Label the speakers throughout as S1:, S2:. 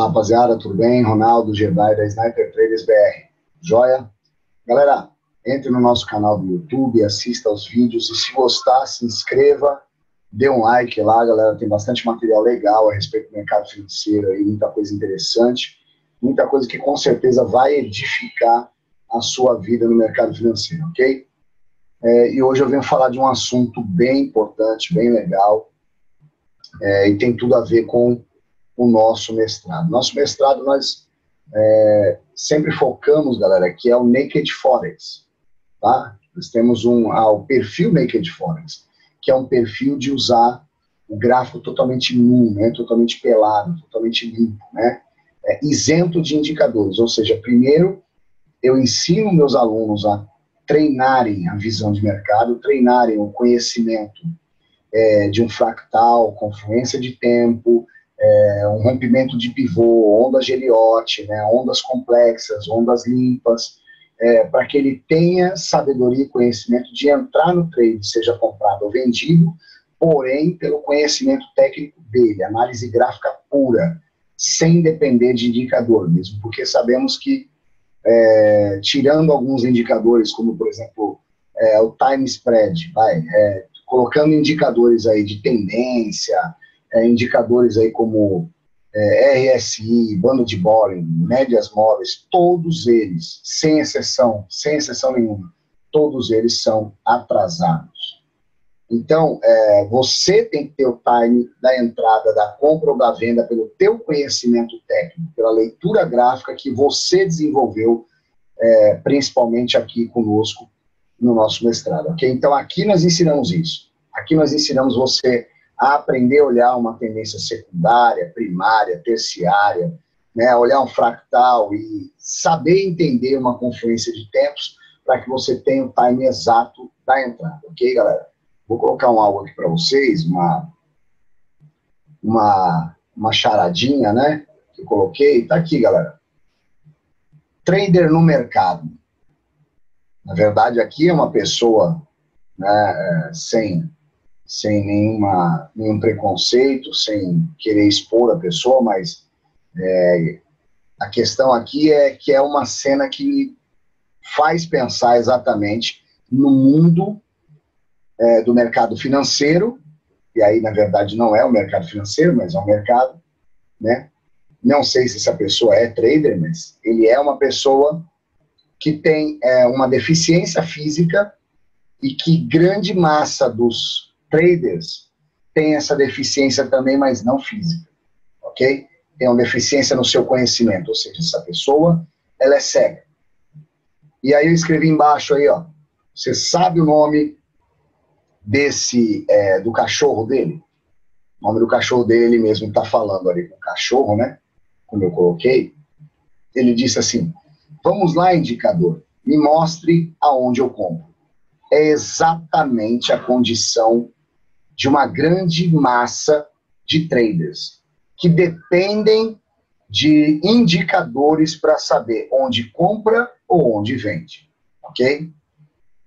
S1: Olá, rapaziada, tudo bem? Ronaldo Jedi da Sniper Traders BR. Joia? Galera, entre no nosso canal do YouTube, assista aos vídeos e se gostar, se inscreva, dê um like lá, galera. Tem bastante material legal a respeito do mercado financeiro aí, muita coisa interessante, muita coisa que com certeza vai edificar a sua vida no mercado financeiro, ok? É, e hoje eu venho falar de um assunto bem importante, bem legal, é, e tem tudo a ver com o nosso mestrado. Nosso mestrado nós é, sempre focamos, galera, que é o Naked Forex, tá? Nós temos um, ah, o perfil Naked Forex, que é um perfil de usar o gráfico totalmente nu, né, totalmente pelado, totalmente limpo, né, é, isento de indicadores, ou seja, primeiro eu ensino meus alunos a treinarem a visão de mercado, treinarem o conhecimento é, de um fractal, confluência de tempo, é, um rompimento de pivô, ondas de né, ondas complexas, ondas limpas, é, para que ele tenha sabedoria e conhecimento de entrar no trade, seja comprado ou vendido, porém pelo conhecimento técnico dele, análise gráfica pura, sem depender de indicador mesmo, porque sabemos que, é, tirando alguns indicadores, como por exemplo é, o time spread, vai, é, colocando indicadores aí de tendência, é, indicadores aí como é, RSI, bando de Bollinger, médias móveis, todos eles, sem exceção, sem exceção nenhuma, todos eles são atrasados. Então, é, você tem que ter o time da entrada, da compra ou da venda pelo teu conhecimento técnico, pela leitura gráfica que você desenvolveu, é, principalmente aqui conosco no nosso mestrado, ok? Então, aqui nós ensinamos isso. Aqui nós ensinamos você a aprender a olhar uma tendência secundária, primária, terciária, né, olhar um fractal e saber entender uma confluência de tempos para que você tenha o time exato da entrada, ok, galera? Vou colocar um algo aqui para vocês, uma, uma, uma charadinha, né, que eu coloquei, tá aqui, galera. Trader no mercado. Na verdade, aqui é uma pessoa né, é, sem sem nenhuma, nenhum preconceito, sem querer expor a pessoa, mas é, a questão aqui é que é uma cena que me faz pensar exatamente no mundo é, do mercado financeiro, e aí, na verdade, não é o mercado financeiro, mas é um mercado, né? Não sei se essa pessoa é trader, mas ele é uma pessoa que tem é, uma deficiência física e que grande massa dos traders têm essa deficiência também, mas não física, ok? Tem uma deficiência no seu conhecimento, ou seja, essa pessoa, ela é cega. E aí eu escrevi embaixo aí, ó, você sabe o nome desse, é, do cachorro dele? O nome do cachorro dele, ele mesmo está falando ali com o cachorro, né? Como eu coloquei. Ele disse assim, vamos lá, indicador, me mostre aonde eu compro. É exatamente a condição de uma grande massa de traders que dependem de indicadores para saber onde compra ou onde vende, ok?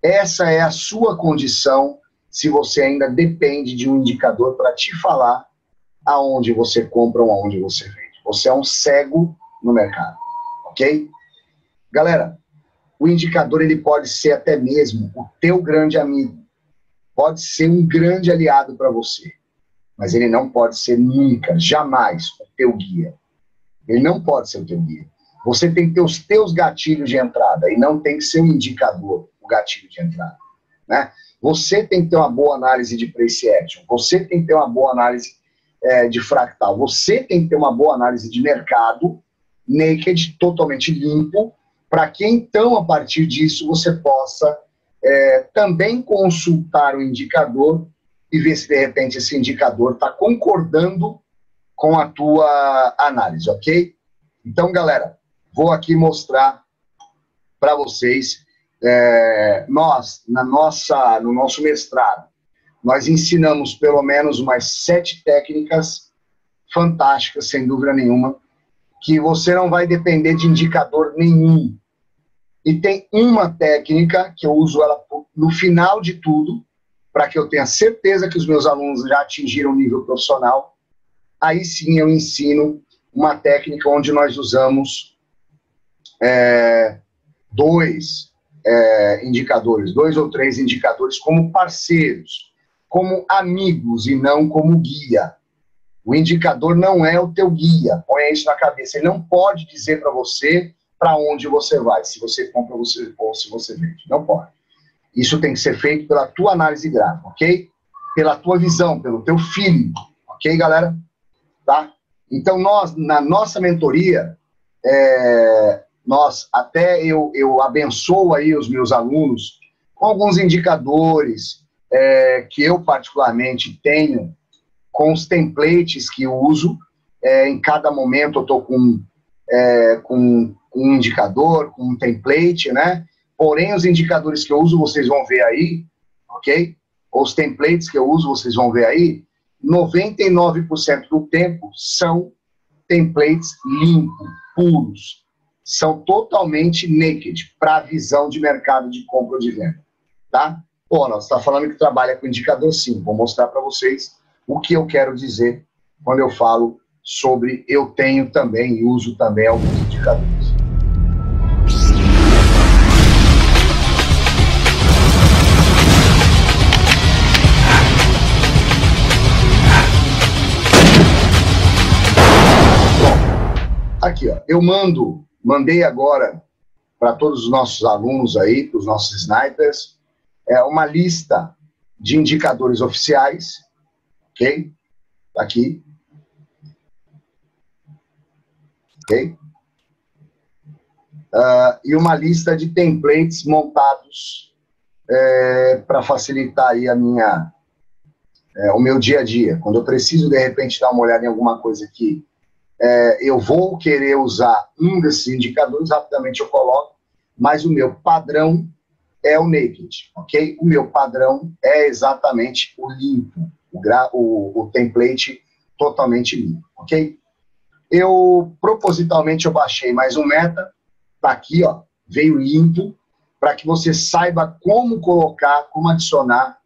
S1: Essa é a sua condição se você ainda depende de um indicador para te falar aonde você compra ou aonde você vende. Você é um cego no mercado, ok? Galera, o indicador ele pode ser até mesmo o teu grande amigo pode ser um grande aliado para você, mas ele não pode ser nunca, jamais o teu guia. Ele não pode ser o teu guia. Você tem que ter os teus gatilhos de entrada e não tem que ser um indicador, o gatilho de entrada. Né? Você tem que ter uma boa análise de price action, você tem que ter uma boa análise é, de fractal, você tem que ter uma boa análise de mercado, naked, totalmente limpo, para que então, a partir disso, você possa é, também consultar o indicador e ver se de repente esse indicador está concordando com a tua análise, ok? Então, galera, vou aqui mostrar para vocês. É, nós, na nossa, no nosso mestrado, nós ensinamos pelo menos umas sete técnicas fantásticas, sem dúvida nenhuma, que você não vai depender de indicador nenhum e tem uma técnica que eu uso ela no final de tudo, para que eu tenha certeza que os meus alunos já atingiram o nível profissional. Aí sim eu ensino uma técnica onde nós usamos é, dois é, indicadores, dois ou três indicadores como parceiros, como amigos e não como guia. O indicador não é o teu guia, põe isso na cabeça. Ele não pode dizer para você para onde você vai, se você compra você, ou se você vende. Não pode. Isso tem que ser feito pela tua análise gráfica, ok? Pela tua visão, pelo teu feeling, ok, galera? Tá? Então, nós, na nossa mentoria, é, nós, até eu, eu abençoo aí os meus alunos com alguns indicadores é, que eu particularmente tenho, com os templates que uso, é, em cada momento eu estou com, é, com um indicador, com um template, né? Porém, os indicadores que eu uso, vocês vão ver aí, ok? Os templates que eu uso, vocês vão ver aí, 99% do tempo são templates limpos, puros. São totalmente naked para a visão de mercado de compra ou de venda. Tá? Pô, nós está falando que trabalha com indicador sim. Vou mostrar para vocês o que eu quero dizer quando eu falo sobre eu tenho também e uso também alguns indicadores. Aqui, ó, eu mando, mandei agora para todos os nossos alunos aí, para os nossos snipers, é uma lista de indicadores oficiais, ok? Tá aqui. Ok? Uh, e uma lista de templates montados é, para facilitar aí a minha, é, o meu dia a dia. Quando eu preciso, de repente, dar uma olhada em alguma coisa aqui é, eu vou querer usar um desses indicadores, rapidamente eu coloco, mas o meu padrão é o naked, ok? O meu padrão é exatamente o limpo, o, o, o template totalmente limpo, ok? Eu, propositalmente, eu baixei mais um meta, tá aqui, ó, veio limpo, para que você saiba como colocar, como adicionar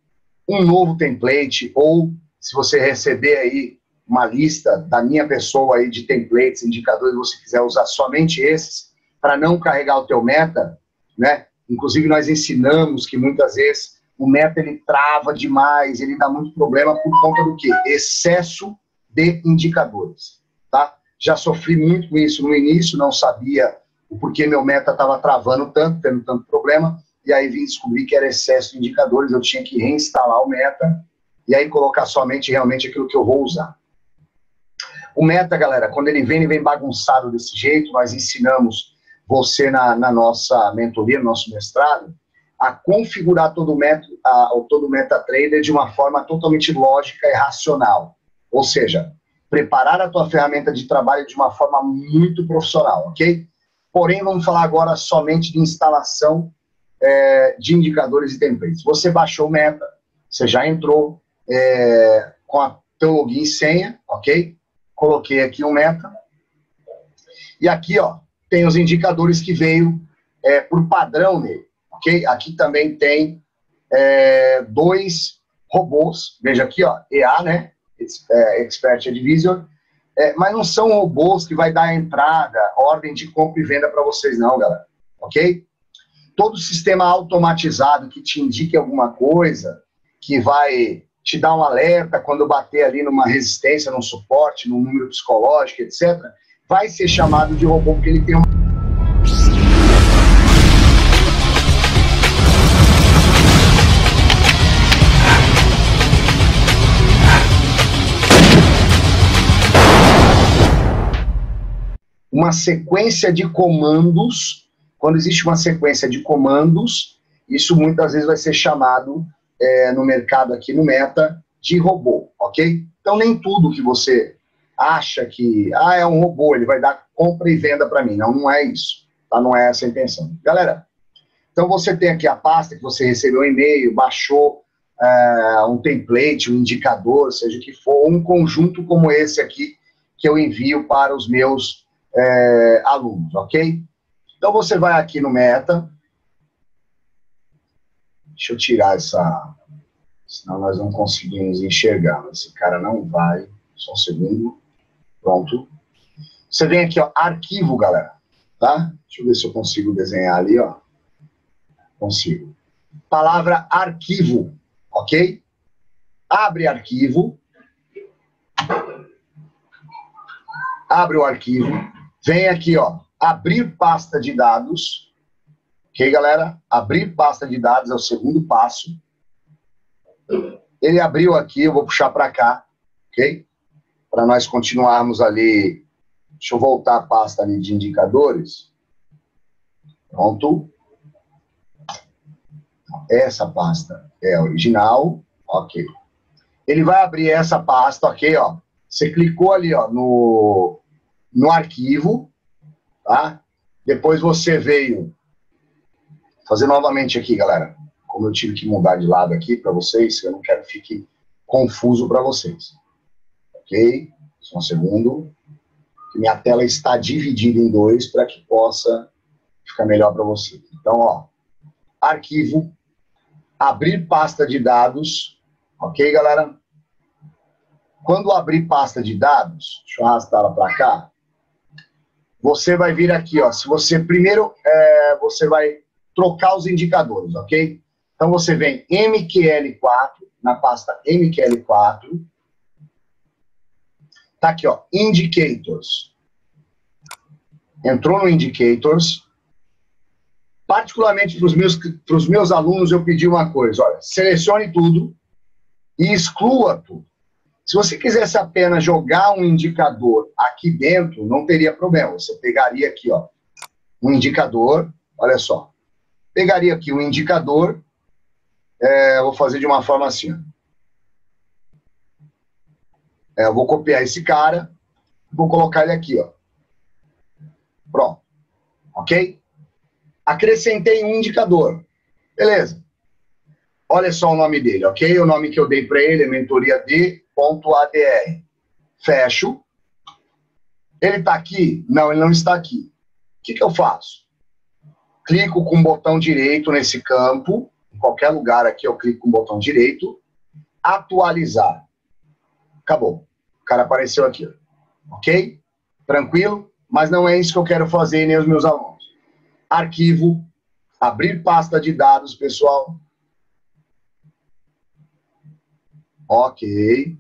S1: um novo template, ou se você receber aí uma lista da minha pessoa aí de templates, indicadores, você quiser usar somente esses, para não carregar o teu meta, né? Inclusive, nós ensinamos que muitas vezes o meta ele trava demais, ele dá muito problema por conta do quê? Excesso de indicadores, tá? Já sofri muito com isso no início, não sabia o porquê meu meta estava travando tanto, tendo tanto problema, e aí vim descobrir que era excesso de indicadores, eu tinha que reinstalar o meta e aí colocar somente realmente aquilo que eu vou usar. O meta, galera, quando ele vem, ele vem bagunçado desse jeito. Nós ensinamos você na, na nossa mentoria, no nosso mestrado, a configurar todo o, meta, a, todo o MetaTrader de uma forma totalmente lógica e racional. Ou seja, preparar a tua ferramenta de trabalho de uma forma muito profissional, ok? Porém, vamos falar agora somente de instalação é, de indicadores e templates. Você baixou o Meta, você já entrou é, com a teu login e senha, ok? Coloquei aqui um meta. E aqui, ó, tem os indicadores que veio é, por padrão nele, ok? Aqui também tem é, dois robôs, veja aqui, ó, EA, né? É, Expert Advisor, é, mas não são robôs que vai dar a entrada, ordem de compra e venda para vocês, não, galera, ok? Todo sistema automatizado que te indique alguma coisa, que vai te dar um alerta quando bater ali numa resistência, num suporte, num número psicológico, etc., vai ser chamado de robô porque ele tem uma. Uma sequência de comandos. Quando existe uma sequência de comandos, isso muitas vezes vai ser chamado é, no mercado aqui no Meta de robô, ok? Então nem tudo que você acha que ah, é um robô, ele vai dar compra e venda para mim. Não, não é isso. Tá? Não é essa a intenção. Galera, então você tem aqui a pasta que você recebeu um e-mail, baixou é, um template, um indicador, seja o que for, um conjunto como esse aqui que eu envio para os meus é, alunos, ok? Então você vai aqui no Meta, Deixa eu tirar essa. Senão nós não conseguimos enxergar. Esse cara não vai. Só um segundo. Pronto. Você vem aqui, ó, arquivo, galera, tá? Deixa eu ver se eu consigo desenhar ali, ó. Consigo. Palavra arquivo, ok? Abre arquivo. Abre o arquivo. Vem aqui, ó, abrir pasta de dados. Ok, galera? Abrir pasta de dados é o segundo passo. Ele abriu aqui, eu vou puxar para cá, ok? Para nós continuarmos ali. Deixa eu voltar a pasta ali de indicadores. Pronto. Essa pasta é a original, ok. Ele vai abrir essa pasta, ok, ó. Você clicou ali, ó, no, no arquivo, tá? Depois você veio fazer novamente aqui, galera como eu tive que mudar de lado aqui para vocês, eu não quero que fique confuso para vocês. Ok? Só um segundo. Minha tela está dividida em dois para que possa ficar melhor para vocês. Então, ó, arquivo, abrir pasta de dados, ok, galera? Quando abrir pasta de dados, deixa eu arrastar ela para cá, você vai vir aqui, ó. Se você primeiro, é, você vai trocar os indicadores, ok? Então você vem MQL4, na pasta MQL4. Tá aqui, ó, Indicators. Entrou no Indicators. Particularmente para os meus, meus alunos, eu pedi uma coisa: olha, selecione tudo e exclua tudo. Se você quisesse apenas jogar um indicador aqui dentro, não teria problema. Você pegaria aqui, ó, um indicador, olha só. Pegaria aqui um indicador é, vou fazer de uma forma assim. É, eu vou copiar esse cara, vou colocar ele aqui, ó. Pronto. Ok? Acrescentei um indicador. Beleza. Olha só o nome dele, ok? O nome que eu dei para ele é mentoria D.adr. Fecho. Ele está aqui? Não, ele não está aqui. O que, que eu faço? Clico com o botão direito nesse campo em qualquer lugar aqui, eu clico com o botão direito, atualizar. Acabou. O cara apareceu aqui. Ok? Tranquilo? Mas não é isso que eu quero fazer nem os meus alunos. Arquivo, abrir pasta de dados, pessoal. Ok.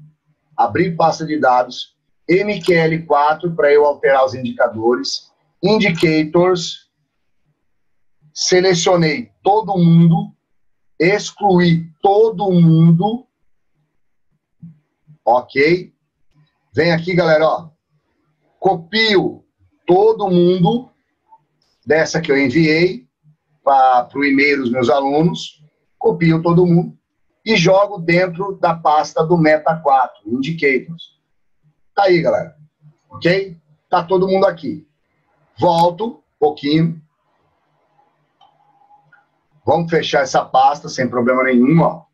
S1: Abrir pasta de dados. MQL4 para eu alterar os indicadores. Indicators. Selecionei todo mundo excluir todo mundo, ok? Vem aqui, galera, ó. Copio todo mundo dessa que eu enviei para o e-mail dos meus alunos, copio todo mundo e jogo dentro da pasta do Meta 4, Indicators. Tá aí, galera. Ok? Tá todo mundo aqui. Volto um pouquinho. Vamos fechar essa pasta sem problema nenhum, ó.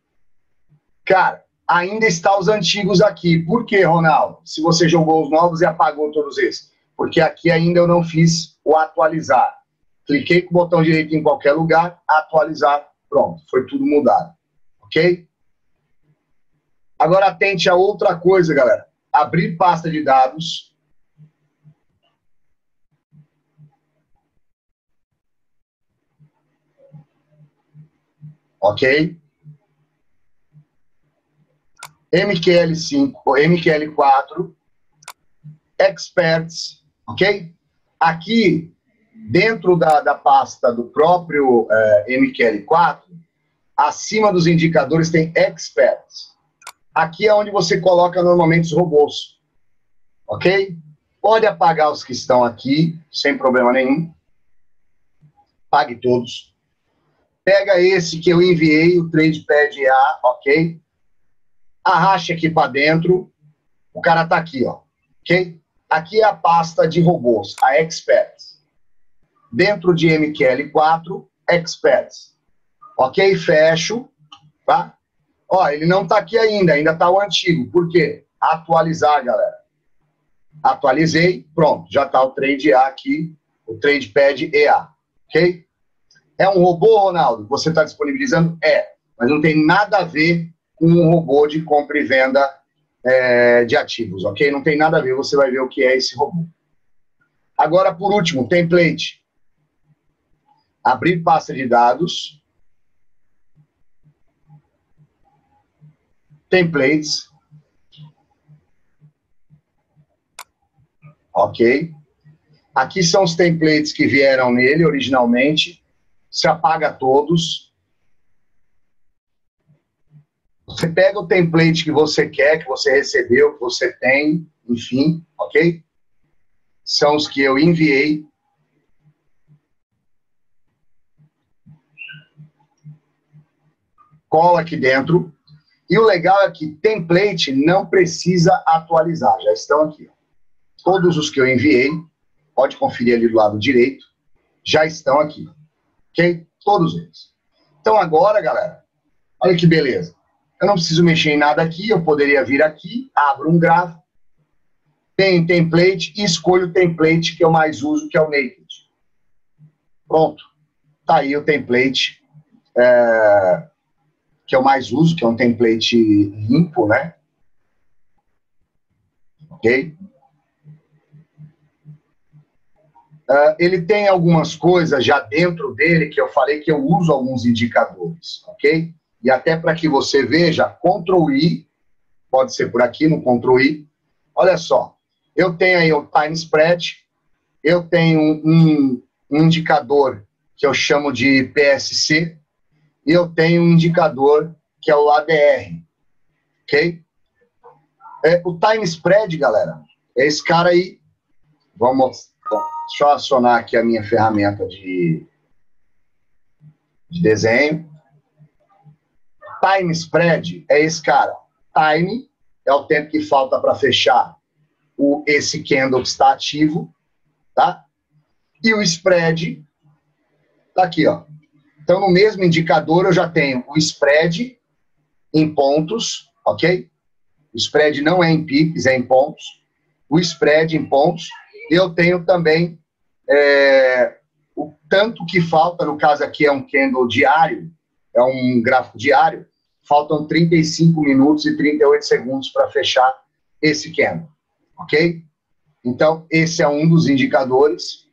S1: Cara, ainda está os antigos aqui. Por quê, Ronaldo? Se você jogou os novos e apagou todos esses. Porque aqui ainda eu não fiz o atualizar. Cliquei com o botão direito em qualquer lugar, atualizar, pronto, foi tudo mudado. Ok? Agora atente a outra coisa, galera. Abrir pasta de dados ok? MQL5, MQL4, Experts, ok? Aqui, dentro da, da pasta do próprio uh, MQL4, acima dos indicadores tem Experts. Aqui é onde você coloca normalmente os robôs, ok? Pode apagar os que estão aqui, sem problema nenhum. Pague todos pega esse que eu enviei, o TradePad A, ok? Arraste aqui para dentro. O cara tá aqui, ó, ok? Aqui é a pasta de robôs, a Experts. Dentro de MQL4, Experts. Ok? Fecho, tá? Ó, ele não tá aqui ainda, ainda tá o antigo. Por quê? Atualizar, galera. Atualizei, pronto, já tá o Trade A aqui, o TradePad EA, ok? É um robô, Ronaldo? Você está disponibilizando? É, mas não tem nada a ver com um robô de compra e venda é, de ativos, ok? Não tem nada a ver, você vai ver o que é esse robô. Agora, por último, template. Abrir pasta de dados. Templates. Ok. Aqui são os templates que vieram nele originalmente. Se apaga todos. Você pega o template que você quer, que você recebeu, que você tem, enfim, ok? São os que eu enviei. Cola aqui dentro. E o legal é que template não precisa atualizar, já estão aqui. Todos os que eu enviei, pode conferir ali do lado direito, já estão aqui. Ok? Todos eles. Então agora, galera, olha que beleza. Eu não preciso mexer em nada aqui, eu poderia vir aqui, abro um gráfico, tenho template e escolho o template que eu mais uso, que é o Naked. Pronto. Tá aí o template é, que eu mais uso, que é um template limpo, né? Ok? Uh, ele tem algumas coisas já dentro dele que eu falei que eu uso alguns indicadores, ok? E até para que você veja, Ctrl I, pode ser por aqui no Ctrl I. Olha só, eu tenho aí o time spread, eu tenho um, um indicador que eu chamo de PSC, e eu tenho um indicador que é o ADR, ok? É, o time spread, galera, é esse cara aí. Vamos, deixa eu acionar aqui a minha ferramenta de, de desenho time spread é esse cara. Time é o tempo que falta para fechar o, esse candle que está ativo, tá? E o spread tá aqui, ó. Então, no mesmo indicador, eu já tenho o spread em pontos, ok? O spread não é em pips, é em pontos. O spread em pontos. Eu tenho também é, o tanto que falta, no caso aqui é um candle diário, é um gráfico diário, faltam 35 minutos e 38 segundos para fechar esse candle, ok? Então, esse é um dos indicadores.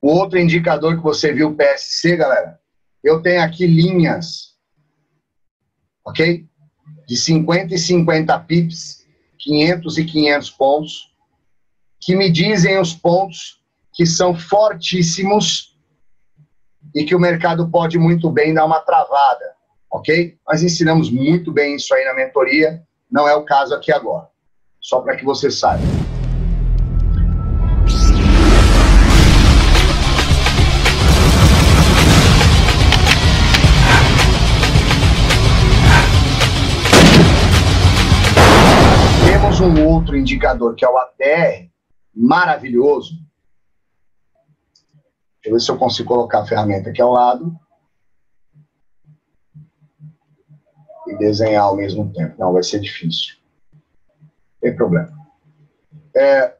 S1: O outro indicador que você viu, PSC, galera, eu tenho aqui linhas, ok? De 50 e 50 pips, 500 e 500 pontos, que me dizem os pontos que são fortíssimos e que o mercado pode muito bem dar uma travada ok? Nós ensinamos muito bem isso aí na mentoria, não é o caso aqui agora. Só para que você saiba. Temos um outro indicador que é o ATR, maravilhoso. Deixa eu ver se eu consigo colocar a ferramenta aqui ao lado. e desenhar ao mesmo tempo. Não, vai ser difícil. Não tem problema. É...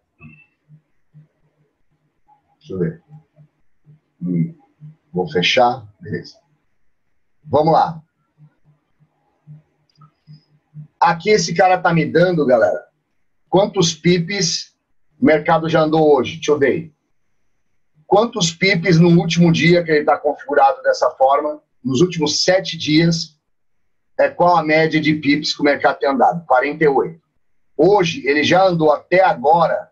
S1: Deixa eu ver. Hum, vou fechar. Beleza. Vamos lá. Aqui esse cara tá me dando, galera, quantos pips o mercado já andou hoje? Te odeio. Quantos pips no último dia que ele está configurado dessa forma, nos últimos sete dias, é, qual a média de pips que o mercado tem andado? 48. Hoje, ele já andou até agora,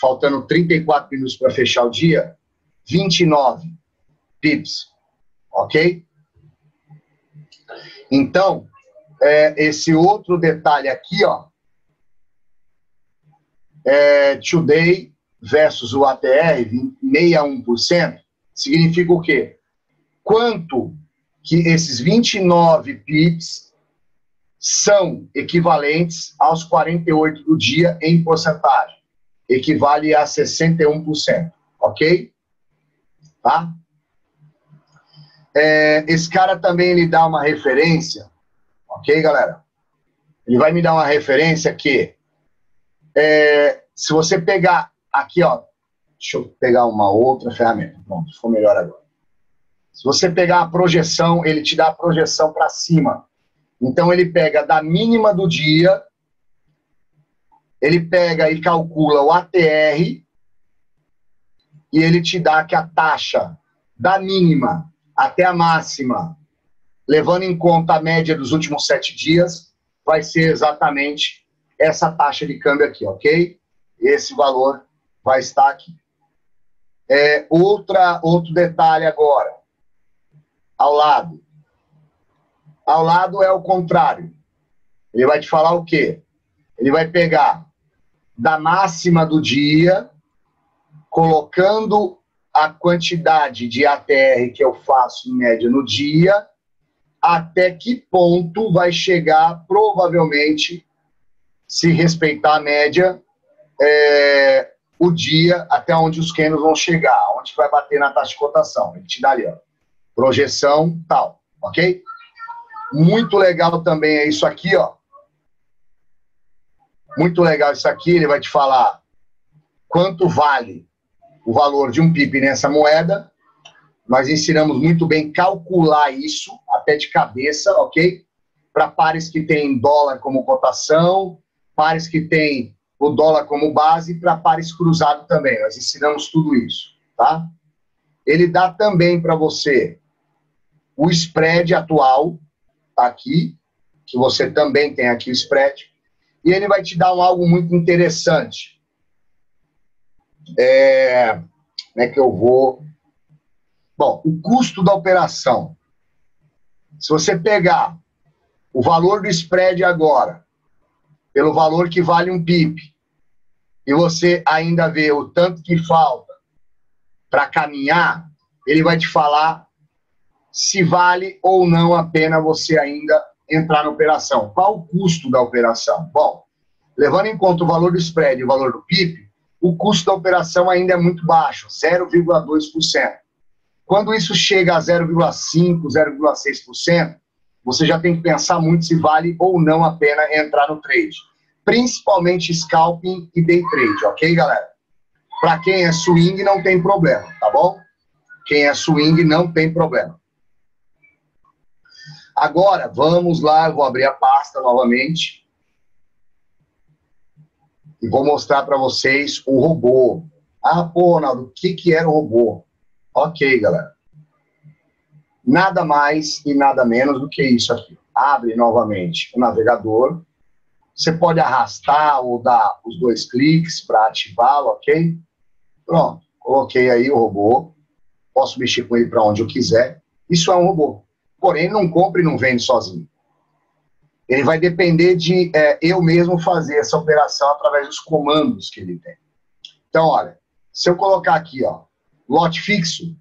S1: faltando 34 minutos para fechar o dia, 29 pips. Ok? Então, é, esse outro detalhe aqui, ó, é, today versus o ATR, 61%, significa o quê? Quanto que esses 29 pips são equivalentes aos 48 do dia em porcentagem. Equivale a 61%, ok? Tá? É, esse cara também ele dá uma referência, ok, galera? Ele vai me dar uma referência que é, se você pegar aqui, ó, deixa eu pegar uma outra ferramenta. Pronto, ficou melhor agora. Se você pegar a projeção, ele te dá a projeção para cima. Então ele pega da mínima do dia, ele pega e calcula o ATR, e ele te dá que a taxa da mínima até a máxima, levando em conta a média dos últimos sete dias, vai ser exatamente essa taxa de câmbio aqui, ok? Esse valor vai estar aqui. É, outra, outro detalhe agora, ao lado. Ao lado é o contrário. Ele vai te falar o quê? Ele vai pegar da máxima do dia, colocando a quantidade de ATR que eu faço em média no dia, até que ponto vai chegar, provavelmente, se respeitar a média, é, o dia até onde os canos vão chegar, onde vai bater na taxa de cotação. Ele te dá ali, ó, projeção, tal, ok? Muito legal também é isso aqui, ó. Muito legal isso aqui, ele vai te falar quanto vale o valor de um PIB nessa moeda. Nós ensinamos muito bem calcular isso, até de cabeça, ok? Para pares que têm dólar como cotação, pares que têm o dólar como base, para pares cruzado também. Nós ensinamos tudo isso, tá? Ele dá também para você o spread atual, tá aqui, que você também tem aqui o spread, e ele vai te dar um algo muito interessante. É, como é que eu vou? Bom, o custo da operação. Se você pegar o valor do spread agora, pelo valor que vale um PIB, e você ainda vê o tanto que falta para caminhar, ele vai te falar se vale ou não a pena você ainda entrar na operação. Qual o custo da operação? Bom, levando em conta o valor do spread e o valor do PIB, o custo da operação ainda é muito baixo, 0,2%. Quando isso chega a 0,5%, 0,6%, você já tem que pensar muito se vale ou não a pena entrar no trade. Principalmente scalping e day trade, ok, galera? Para quem é swing, não tem problema, tá bom? Quem é swing, não tem problema. Agora, vamos lá, eu vou abrir a pasta novamente e vou mostrar para vocês o robô. Ah, pô, Ronaldo, o que, que era o robô? Ok, galera. Nada mais e nada menos do que isso aqui. Abre novamente o navegador. Você pode arrastar ou dar os dois cliques para ativá-lo, ok? Pronto, coloquei aí o robô. Posso mexer com ele para onde eu quiser. Isso é um robô. Porém, não compra e não vende sozinho. Ele vai depender de é, eu mesmo fazer essa operação através dos comandos que ele tem. Então, olha, se eu colocar aqui, ó, lote fixo,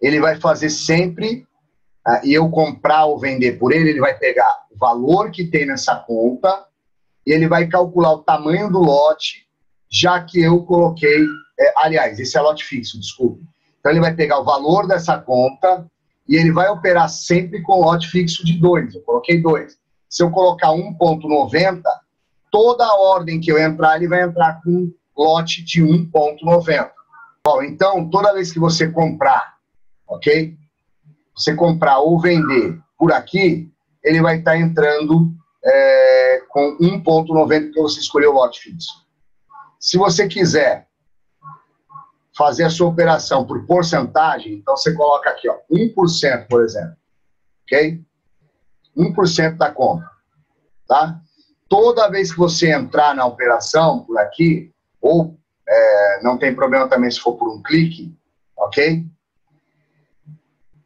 S1: ele vai fazer sempre, uh, e eu comprar ou vender por ele, ele vai pegar o valor que tem nessa conta e ele vai calcular o tamanho do lote, já que eu coloquei, é, aliás, esse é lote fixo, desculpe. Então ele vai pegar o valor dessa conta e ele vai operar sempre com lote fixo de 2. Eu coloquei 2. Se eu colocar 1,90, toda a ordem que eu entrar, ele vai entrar com lote de 1,90. Bom, então, toda vez que você comprar, ok? Você comprar ou vender por aqui, ele vai estar entrando é, com 1,90 porque você escolheu o lote fixo. Se você quiser fazer a sua operação por porcentagem, então você coloca aqui, ó, 1%, por exemplo. Ok? 1% da compra. Tá? Toda vez que você entrar na operação por aqui, ou é, não tem problema também se for por um clique, ok?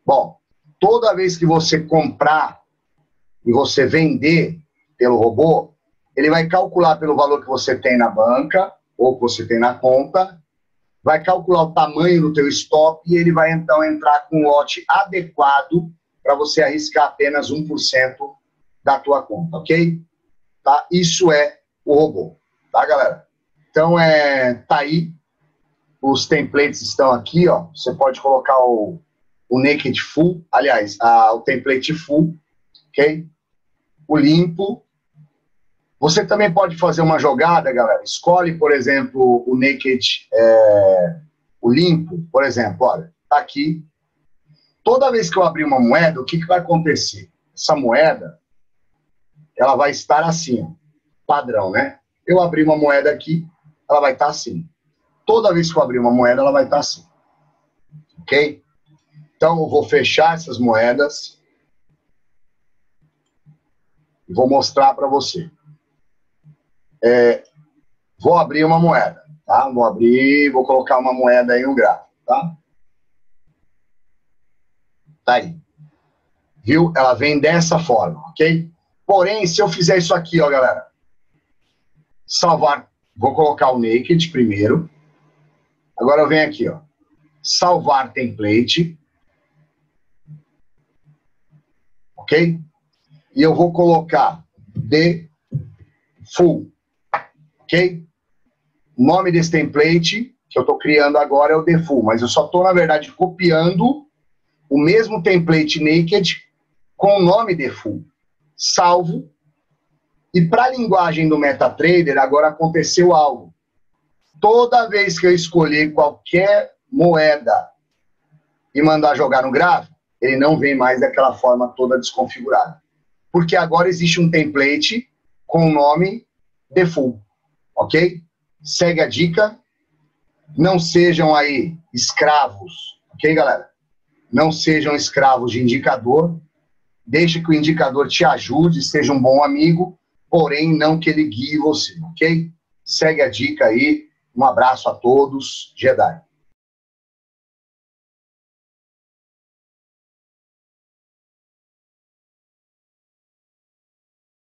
S1: Bom, toda vez que você comprar e você vender pelo robô, ele vai calcular pelo valor que você tem na banca ou que você tem na conta vai calcular o tamanho do teu stop e ele vai então entrar com um lote adequado para você arriscar apenas 1% da tua conta, ok? Tá? Isso é o robô, tá, galera? Então, é, tá aí, os templates estão aqui, ó, você pode colocar o, o naked full, aliás, a, o template full, ok? O limpo, você também pode fazer uma jogada, galera. Escolhe, por exemplo, o naked, é, o limpo, por exemplo. Olha, tá aqui. Toda vez que eu abrir uma moeda, o que, que vai acontecer? Essa moeda, ela vai estar assim, padrão, né? Eu abri uma moeda aqui, ela vai estar assim. Toda vez que eu abrir uma moeda, ela vai estar assim. Ok? Então, eu vou fechar essas moedas e vou mostrar para você. É, vou abrir uma moeda, tá? Vou abrir, vou colocar uma moeda aí no gráfico, tá? Tá aí. Viu? Ela vem dessa forma, ok? Porém, se eu fizer isso aqui, ó, galera. Salvar, vou colocar o naked primeiro. Agora eu venho aqui, ó. Salvar template. Ok? E eu vou colocar de full. Ok? O nome desse template que eu estou criando agora é o default, mas eu só estou, na verdade, copiando o mesmo template naked com o nome default. Salvo. E para a linguagem do MetaTrader, agora aconteceu algo. Toda vez que eu escolher qualquer moeda e mandar jogar no gráfico, ele não vem mais daquela forma toda desconfigurada. Porque agora existe um template com o nome default ok? Segue a dica. Não sejam aí escravos, ok, galera? Não sejam escravos de indicador. Deixe que o indicador te ajude, seja um bom amigo, porém não que ele guie você, ok? Segue a dica aí. Um abraço a todos. Jedi.